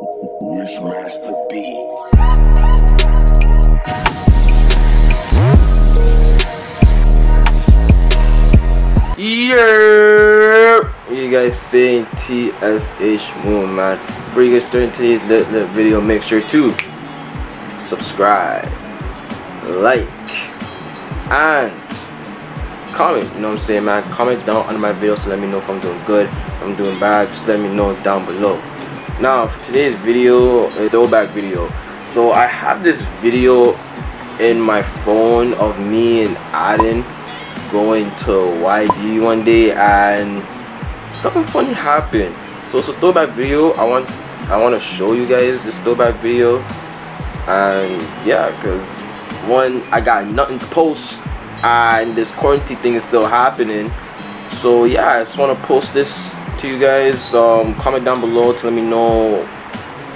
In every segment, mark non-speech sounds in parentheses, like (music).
Wishmaster Beats. Yeah, you guys saying TSH Moon, man. Before you guys start today's lit, video, make sure to subscribe, like, and comment. You know what I'm saying, man? Comment down under my videos to let me know if I'm doing good, if I'm doing bad. Just let me know down below. Now, for today's video, a throwback video. So I have this video in my phone of me and Aden going to YD one day and something funny happened. So it's a throwback video. I want I want to show you guys this throwback video. And yeah, cause one I got nothing to post and this quarantine thing is still happening. So yeah, I just want to post this to you guys. Um, comment down below to let me know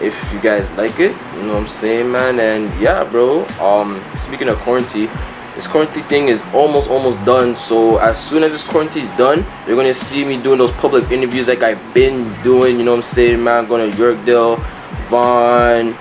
if you guys like it. You know what I'm saying, man? And yeah, bro. Um, speaking of quarantine this quarantine thing is almost almost done so as soon as this quarantine is done you're gonna see me doing those public interviews like i've been doing you know what i'm saying man going to yorkdale vaughn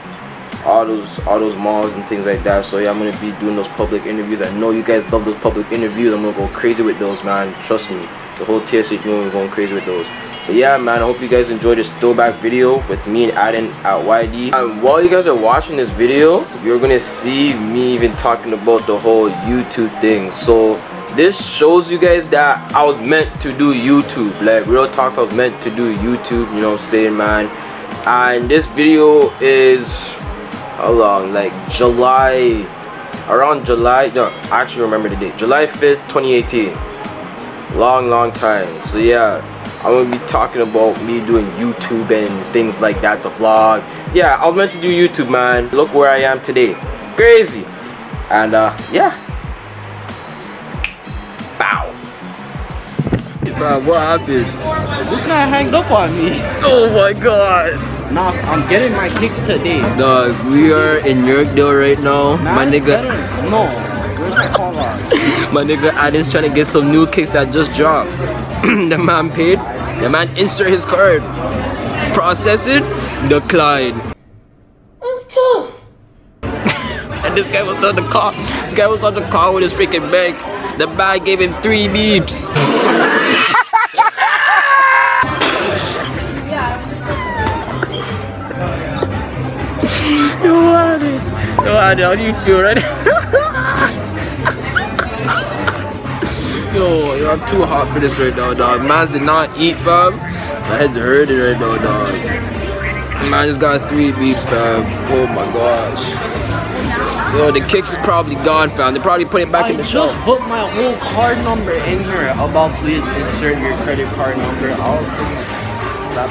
all those all those malls and things like that so yeah i'm gonna be doing those public interviews i know you guys love those public interviews i'm gonna go crazy with those man trust me the whole tsh movement going crazy with those but yeah, man, I hope you guys enjoyed this throwback video with me and Aden at YD. And while you guys are watching this video, you're gonna see me even talking about the whole YouTube thing. So this shows you guys that I was meant to do YouTube. Like real talks, I was meant to do YouTube. You know what I'm saying, man? And this video is how long? Like July, around July. No, I actually remember the date. July 5th, 2018. Long, long time. So yeah. I'm gonna be talking about me doing YouTube and things like that. It's a vlog. Yeah, I was meant to do YouTube, man. Look where I am today. Crazy. And uh, yeah. Bow. Bro, what happened? This guy hanged up on me. (laughs) Oh my god. Nah, I'm getting my kicks today. Dog, we are in Yorkdale right now. Nah, my nigga, better. No. Where's my call log? my nigga Aden's trying to get some new kicks that just dropped. (clears throat) the man paid. The man insert his card. Process it. Decline. That's tough. (laughs) And this guy was on the car. This guy was on the car with his freaking bag. The bag gave him three beeps. (laughs) (laughs) Yo, Adi. Yo, Adi, how do you feel right Yo, I'm too hot for this right now, dog. Mans did not eat, fam. My head's hurting right now, dog. Man just got three beeps, fam. Oh my gosh. Yo, the kicks is probably gone, fam. They probably put it back I in the just put my whole card number in here. About please insert your credit card number. I'll stop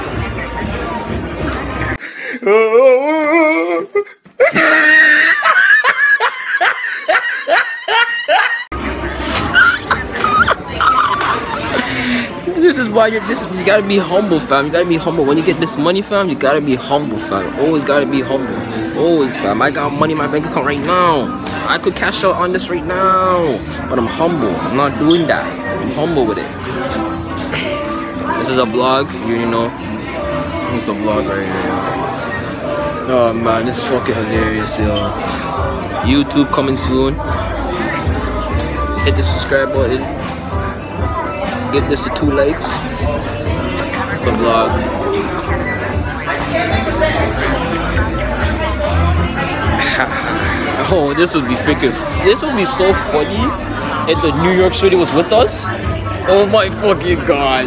This is why you're. This is you gotta be humble, fam. You gotta be humble. When you get this money, fam, you gotta be humble, fam. Always gotta be humble. Always, fam. I got money in my bank account right now. I could cash out on this right now, but I'm humble. I'm not doing that. I'm humble with it. This is a vlog. You know. Is a vlog right here. Oh man, this is fucking hilarious, yo. YouTube coming soon. Hit the subscribe button give this a two likes. It's a vlog. (laughs) oh, this would be freaking. This would be so funny if the New York City was with us. Oh my fucking god.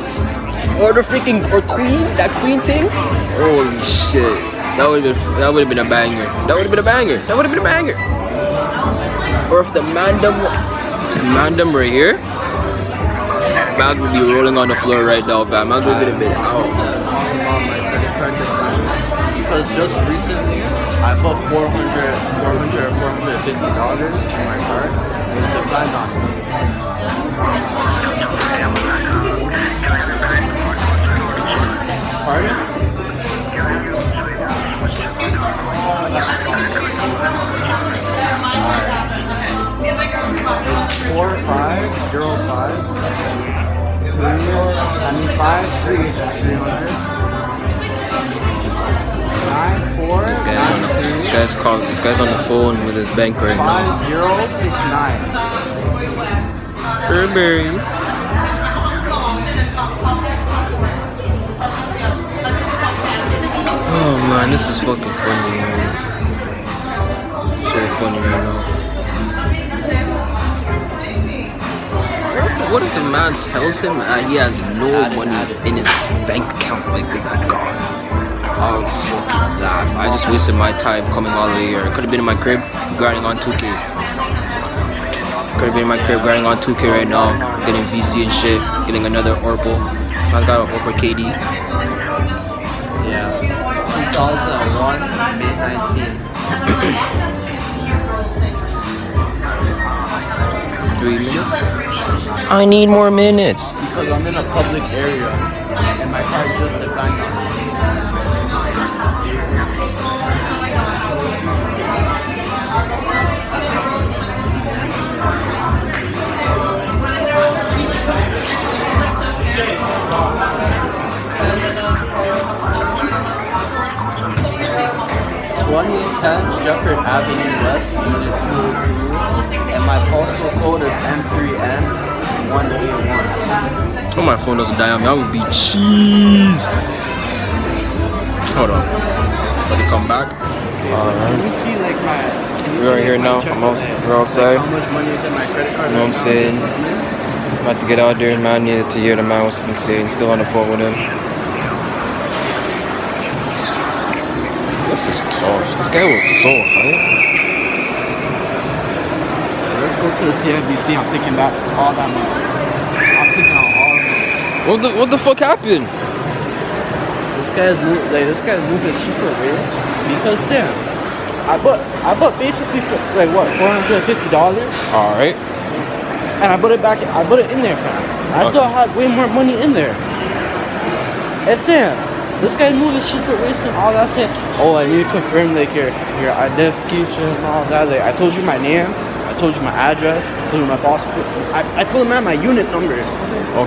Or the freaking or Queen, that Queen thing. Holy shit. That would have been that would have been a banger. That would have been a banger. That would have been a banger. Or if the mandem, mandem right here. Mans would be rolling on the floor right now, fam. as well get a bit out. Because just recently, I put 400 400 450 dollars in my card, and it declined on me. Call. This guy's on the phone with his bank right now. Five zero six nine. Burberry. Oh man, this is fucking funny, man. So funny right now. What if, the, what if the man tells him uh, he has no money in his bank account, like it's gone? I'll fucking laugh. I just wasted my time coming all the way here. Could have been in my crib grinding on 2K. Could have been in my crib grinding on 2K right now, getting VC and shit, getting another Orpal. I got an Orpal KD. Yeah. 2001, May 19th. Three minutes. I need more minutes. Because I'm in a public area and my car just declined on me. Twenty ten Shepherd Avenue West, Unit 202, and my postal code is M3N 181. Oh, my phone doesn't die on me. That would be cheese. Hold on. Let it come back. Can you see like my? can you We're see, here now. I'm outs- we're outside. Like, how much money is in my credit card? You know what I'm saying? I'm about to get out there, man. Needed to hear the man was insane. Still on the phone with him. This is tough. This guy was so hype. Let's go to the CIBC. I'm taking back all that money. I'm taking out all of it. What the what the fuck happened? This guy's move, like this guy's moving super weird because damn, I bought I bought basically for, like what four hundred and fifty dollars, All right. and I put it back. I put it in there, fam. I still Okay. had way more money in there. It's damn. This guy's moving super weird and all that shit. Oh, I need to confirm like your your identification and all that. Like I told you my name. I told you my address. I told you my boss. I, I told him man my unit number.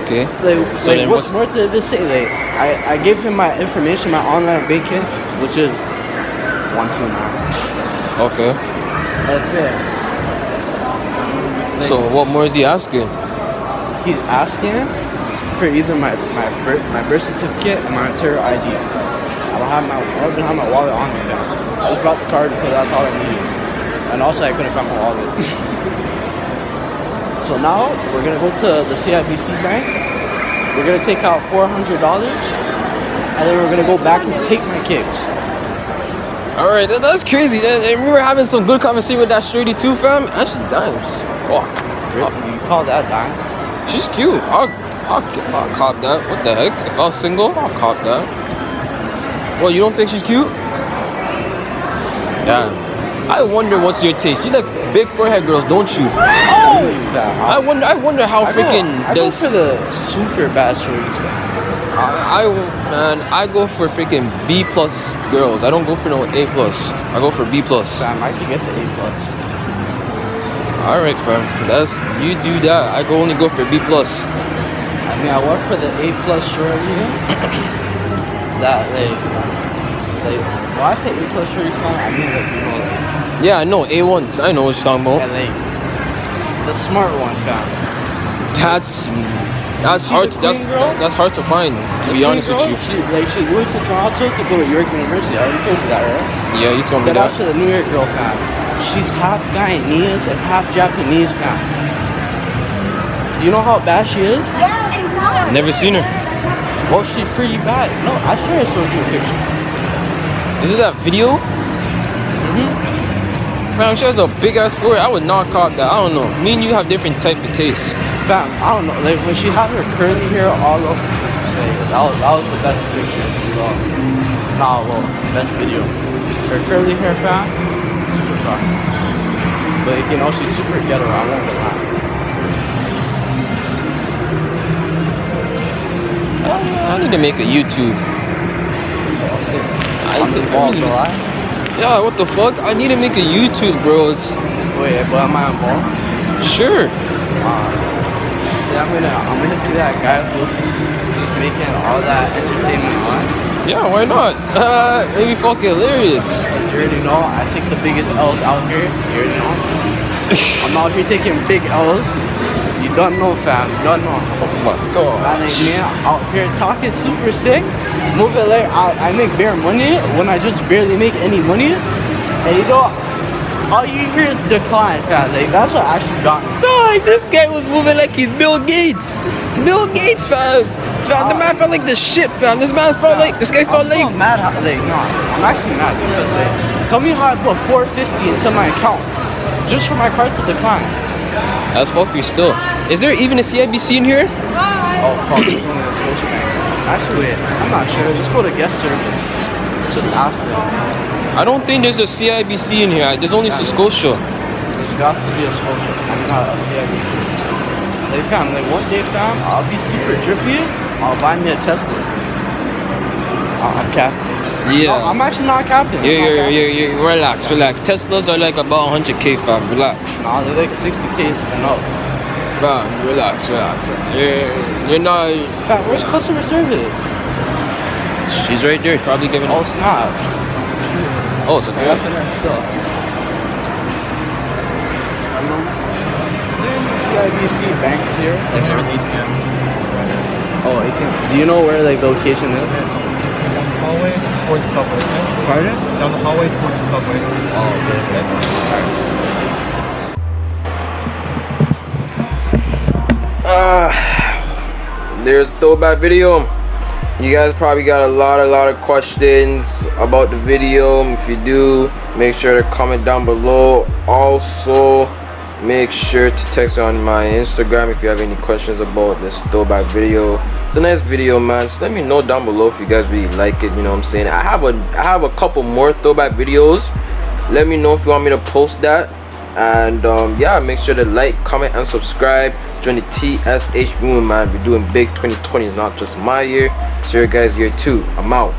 Okay. Like, So like what's more to this say? Like, I, I gave him my information, my online banking, which is one two nine. Okay. That's it. Like, So what more is he asking? he's asking for either my my birth, my birth certificate and my Ontario ID. I don't have my I don't even have my wallet on me now. I just brought the card because that's all I needed, and also I couldn't find my wallet. so now we're gonna go to the CIBC bank. We're gonna take out four hundred dollars, and then we're gonna go back and take my kicks. All right, that, that's crazy. And, and we were having some good conversation with that shorty too, fam. And she's dimes. Fuck. You call that dime? She's cute. I'll, I'll, I'll cop that. What the heck? If I was single, I'll cop that. Well, you don't think she's cute? Damn. I wonder what's your taste. You like big forehead girls, don't you? I I, wonder. I wonder how I go, freaking I go does. for the super man. I, I man, I go for freaking B plus girls. I don't go for no A plus. I go for B plus. Fam, I can get the A plus. All right, fam. That's you do that. I go only go for B plus. I mean, I work for the A plus shorty. (coughs) that like, like, when I say A plus shorty, fam, I mean like you know, like, Yeah, I know A ones. I know what you're talking about. and like the smart one, fam. That's that's hard. To, that's girl? that's hard to find. To be The honest with you. she like she went to Toronto to go to York University. I already told you that, right? Yeah, you told me Then that. after the New York girl, fam, she's half Guyanese and half Japanese, fam. Do you know how bad she is? Never seen her. Well, she's pretty bad. No, I swear I saw you a picture. Is it that video? Fam, she has a big ass forehead. I would not cop that. I don't know. Me and you have different type of tastes. Fam, I don't know. Like when she had her curly hair all over, like, that was that was the best picture. So, nah, well, best video. Her curly hair, fam, super fun. But you know she's super ghetto. I won't lie. I need to make a YouTube. I On need the to- I Yeah, what the fuck? I need to make a YouTube, bro. It's Wait, but am I ball? sure. Uh, see, I'm gonna I'm gonna be that guy who's making all that entertainment on. Yeah, why not? (laughs) Uh, maybe fucking hilarious. You already know I take the biggest L's out here. You already know. (laughs) I'm out here taking big L's. You don't know, fam. You don't know. My god. I think man out here talking super sick. Moving like I, I make bare money when I just barely make any money. And you know, all you hear is decline, fam. Like that's what actually got me. Dog, this guy was moving like he's Bill Gates. Bill Gates, fam. Fam, the uh, man felt like the shit, fam. This man felt like this guy felt I'm felt so like. mad how like no, I'm actually mad because like tell me how I put 450 into my account just for my card to decline. That's fuck you still. Is there even a CIBC in here? Oh fuck, it's only a Scotia Bank. Actually, I'm not sure. Let's go to guest service. Let's just. I don't think there's a CIBC in here. There's only Scotia. There's got to be a Scotia. I mean, not a CIBC. They found like one day, found, I'll be super drippy. I'll buy me a Tesla. Uh, I'm capping. Yeah. No, I'm actually not capping. Yeah, yeah, yeah, yeah, yeah. Relax, relax. Teslas are like about 100k, fam. Relax. Nah, they're like 60k and up. Fam, relax, relax. Yeah, you're not. Fam, where's customer service? She's right there, probably giving Oh up. snap. Oh, it's a I girl. got there still. Is CIBC banks here? They have an ATM Oh, ATM. Do you know where like the location is? down the hallway towards the subway. Pardon? Down the hallway towards the subway. Oh, okay, okay. There's throwback video. You guys probably got a lot, a lot of questions about the video. If you do, make sure to comment down below. Also, make sure to text on my Instagram if you have any questions about this throwback video. It's a nice video, man. Just let me know down below if you guys really like it. You know what I'm saying? I have a, I have a couple more throwback videos. Let me know if you want me to post that and um, yeah make sure to like comment and subscribe join the tsh movement man. We're doing big. 2020 is not just my year. It's your guys year too i'm out